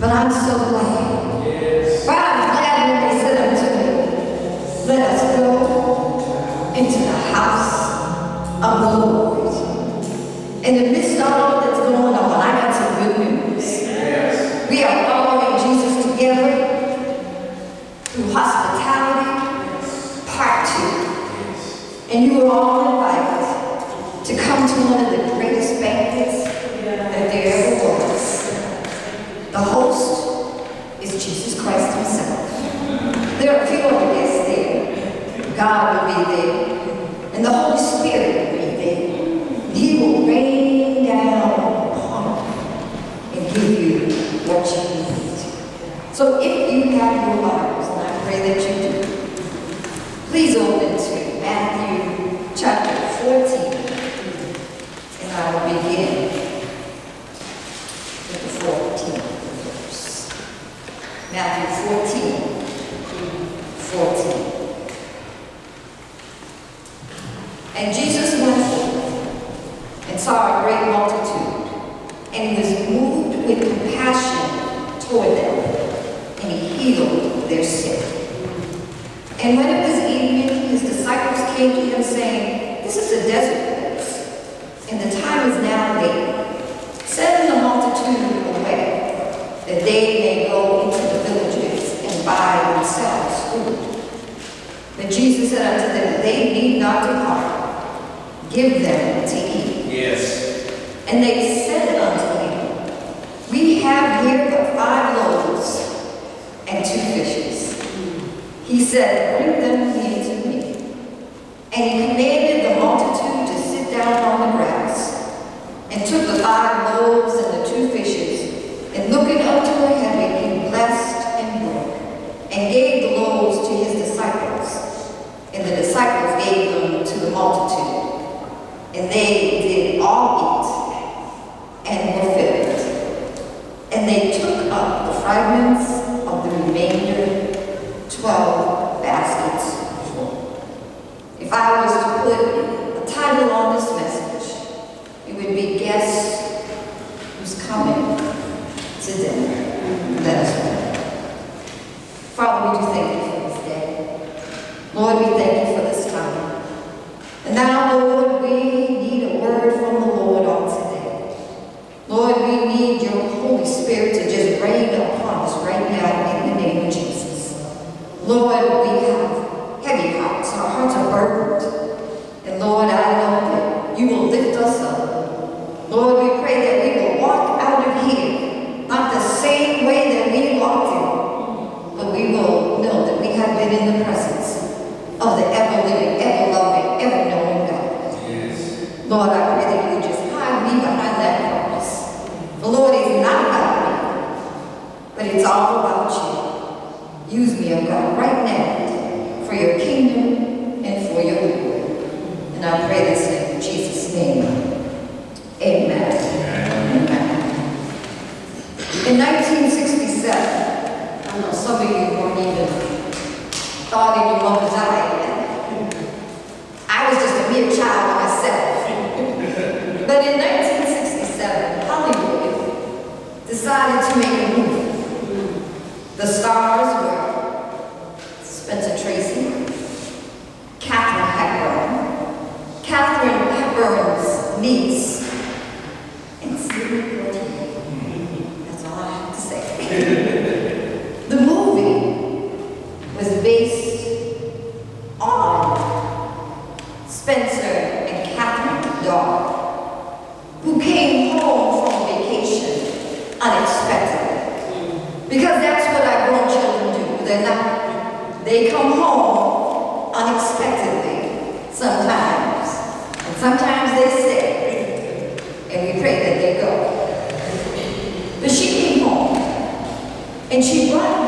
But I'm so glad. Yes. But I'm glad when they said unto me, Let us go into the house of the Lord. In the midst of all that's going on, I got some good news. Yes. We are following Jesus together through hospitality, part two. And you are all God will be there. And the Holy Spirit will be there. He will rain down upon you and give you what you need. So if you have your Bibles, and I pray that you said, Bring them here to me. And he commanded thank you for this time. And now, Lord, we need a word from the Lord on today. Lord, we need your Holy Spirit to just rain upon us right now in the name of Jesus. Lord, we have heavy hearts. Our hearts are burdened. And Lord, I In 1967, I don't know, some of you weren't even thought in your mother's eye. I was just a mere child myself. but in 1967, Hollywood decided to make a movie. The stars unexpectedly sometimes. And sometimes they stay, and we pray that they go. But she came home, and she brought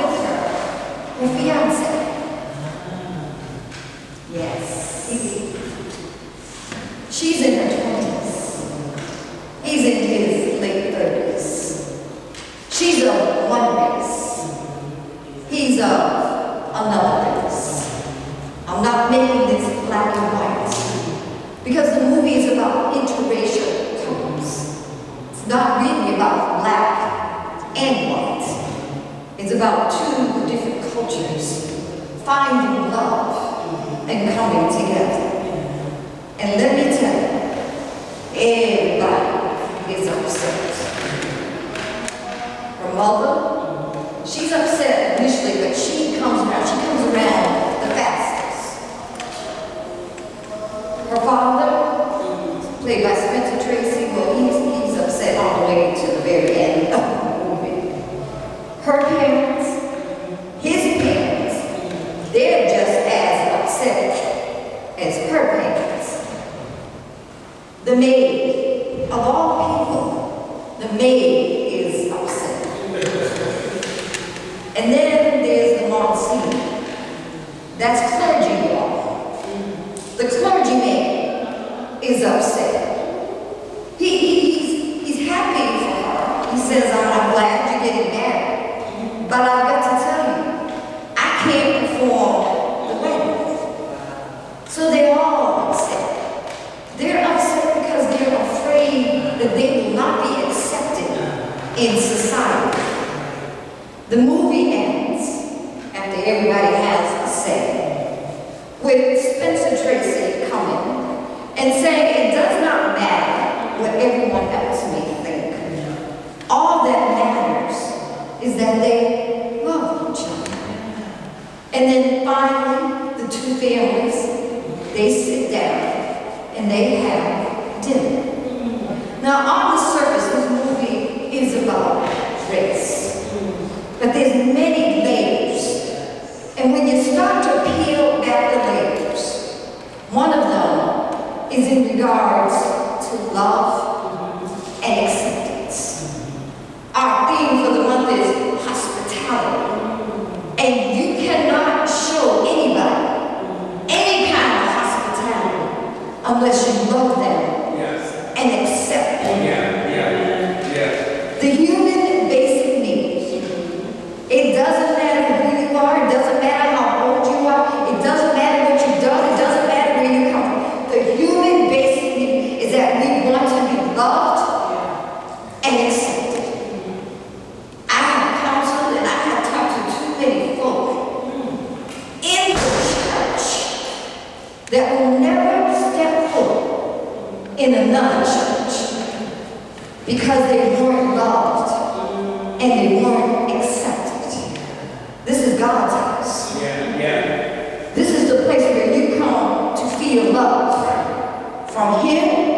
Yeah, yeah. This is the place where you come to feel love. From Him.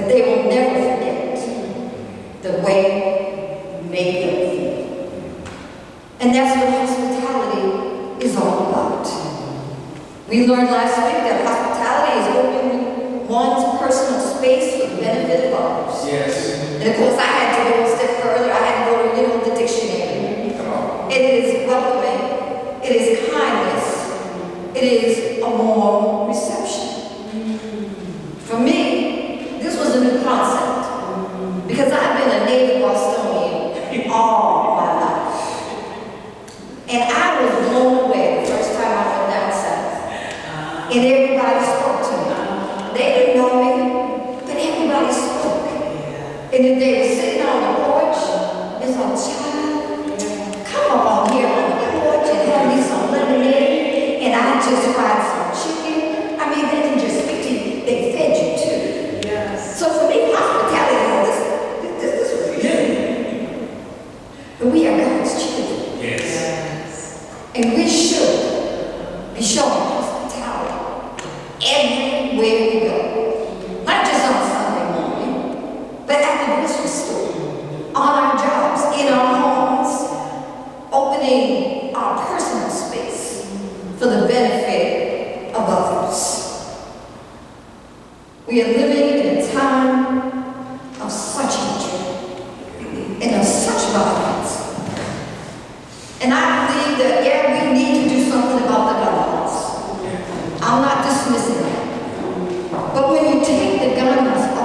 that they will never forget the way you made them feel. And that's what hospitality is all about. We learned last week that hospitality is opening one's personal space for the benefit of others. Yes. And of course, I had to go a step further. I had to go to the dictionary. Come on. It is welcoming. It is kind.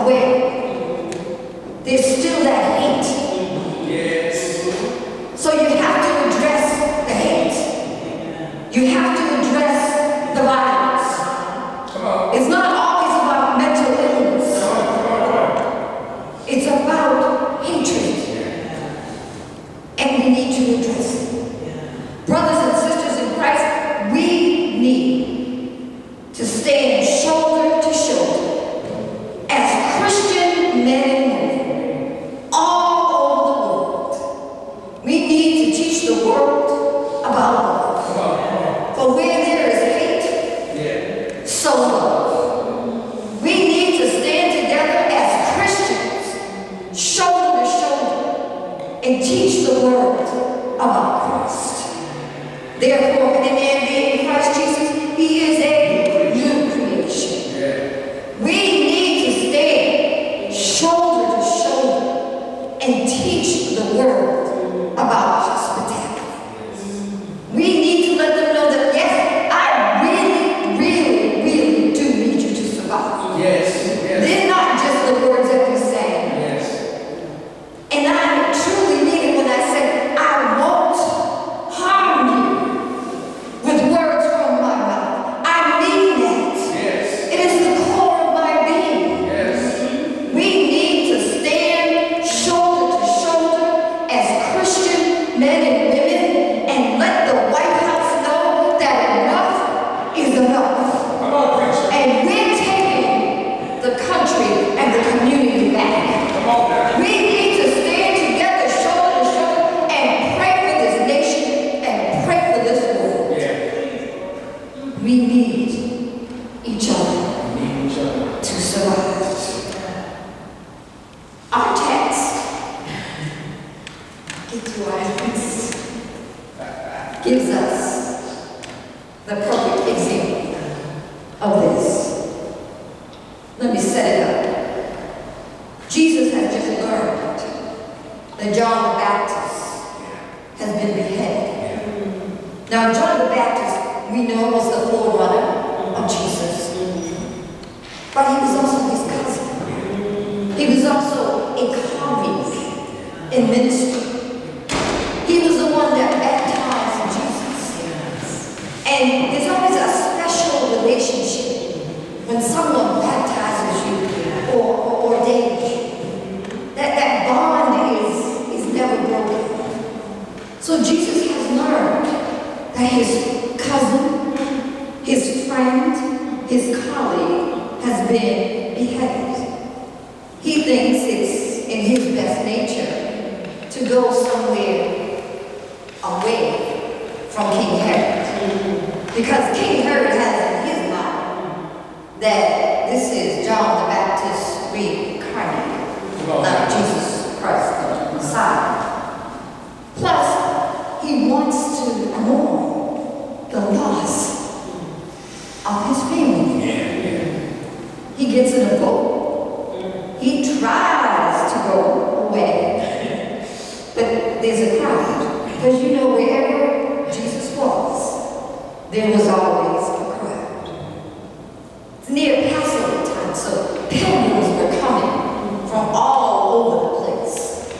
web of Christ. Therefore, in gets in a boat. He tries to go away. But there's a crowd. Because you know, wherever Jesus was, there was always a crowd. It's near Passover time, so pilgrims were coming from all over the place.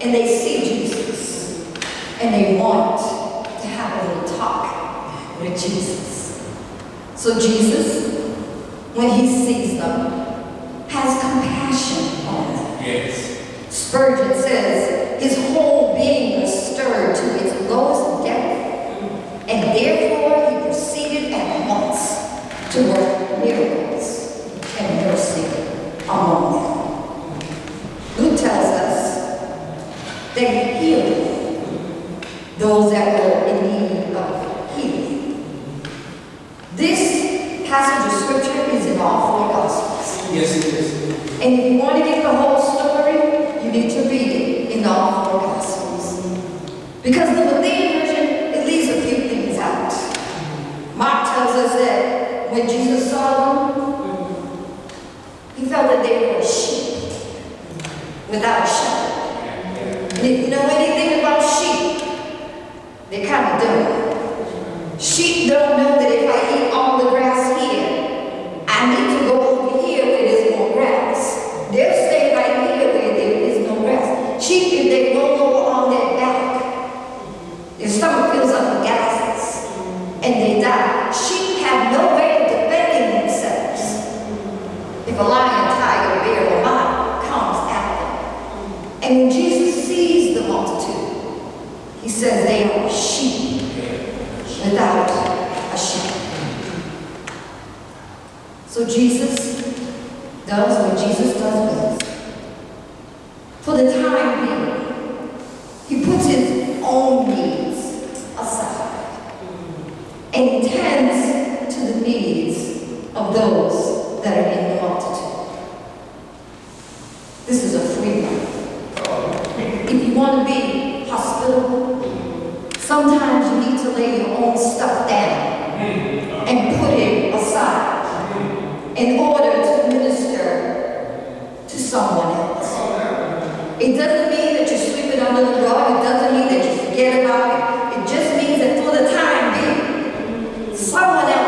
And they see Jesus. And they want to have a little talk with Jesus. So Jesus that he heals those that were in need of healing. This passage of scripture is in all four gospels. Yes, it is. And if you want to get the whole story, you need to read it in all four gospels. Because the believed version, it leaves a few things out. Mark tells us that when Jesus saw them, he felt that they were sheep without the lion, tiger, bear, or lion comes after. them. And when Jesus sees the multitude, he says they are sheep without a shepherd. So Jesus does what Jesus doesn't mean that you sweep it under the rug. It doesn't mean that you forget about it. It just means that for the time being, someone else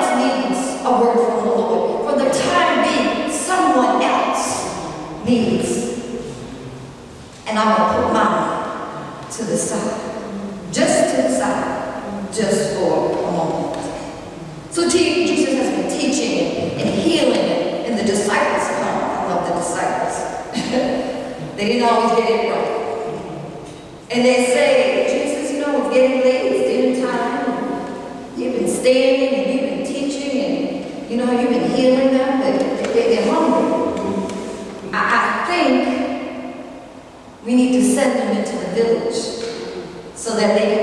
get it right. And they say, Jesus, you know, it's getting late, it's dinner time. You've been standing and you've been teaching and, you know, you've been healing them, but they, are hungry. I, I think we need to send them into the village so that they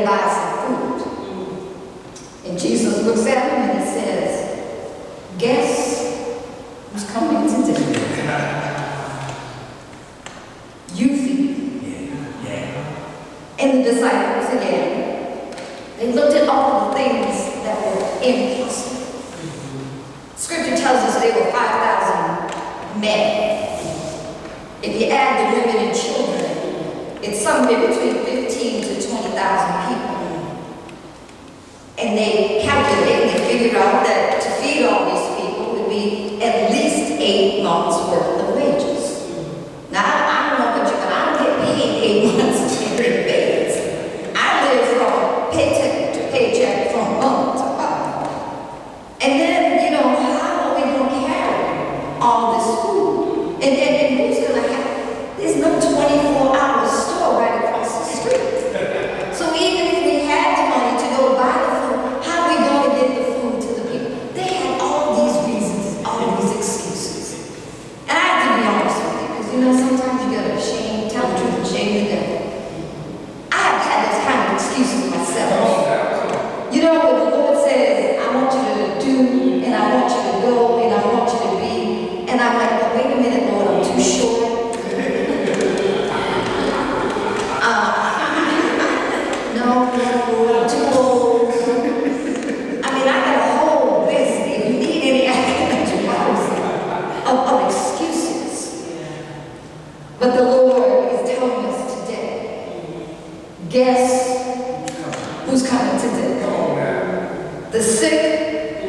the sick,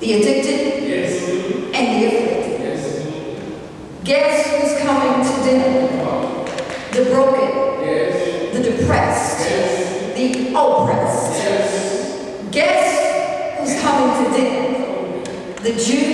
the addicted, yes. and the afflicted. Yes. Guess who's coming to dinner? The broken, yes. the depressed, the oppressed. Guess who's coming to dinner? The Jews.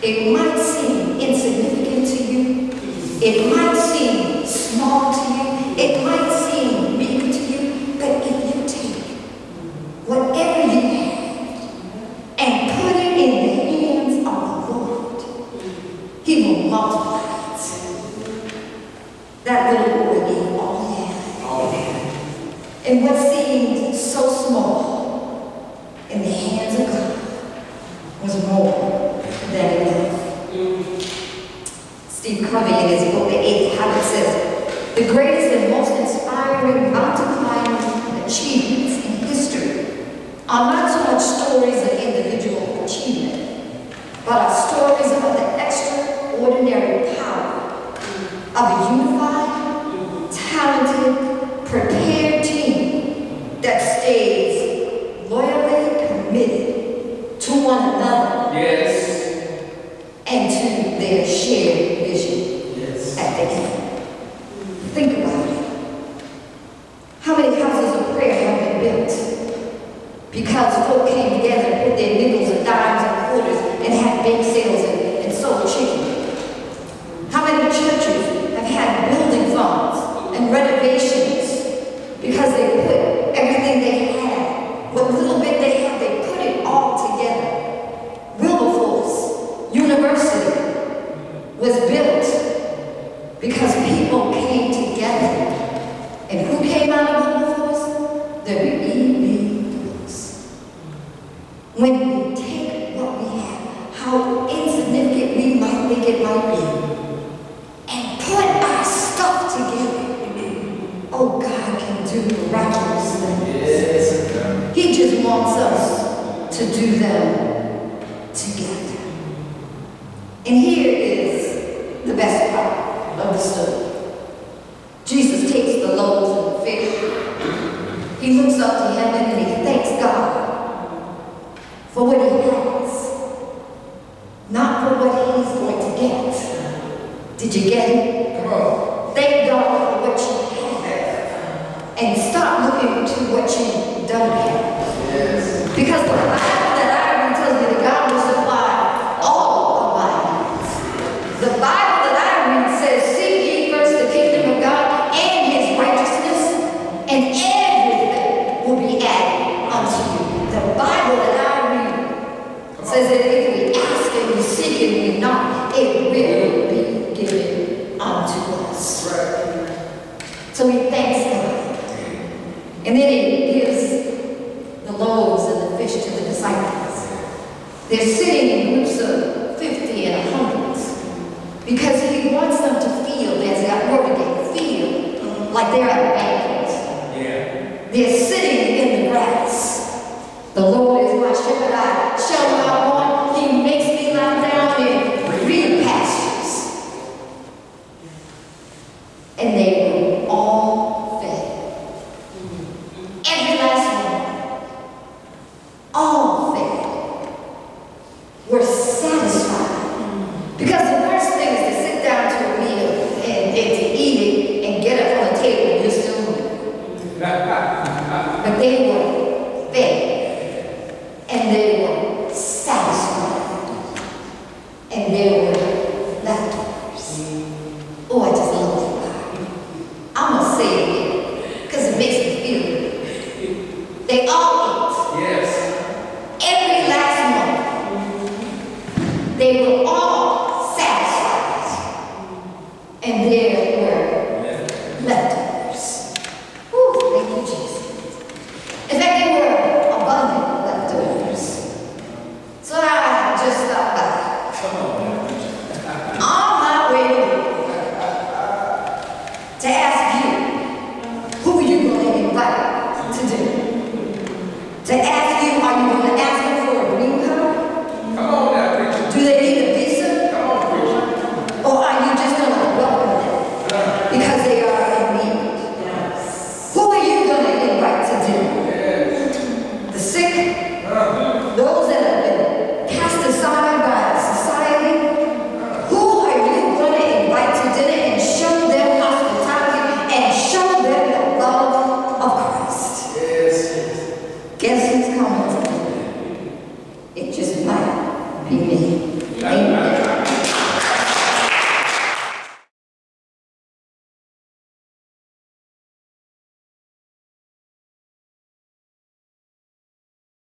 It might seem insignificant to you. It might seem small to you. It might how insignificant we might think it might be, and put our stuff together. oh, God can do miraculous things. He just wants us to do them together.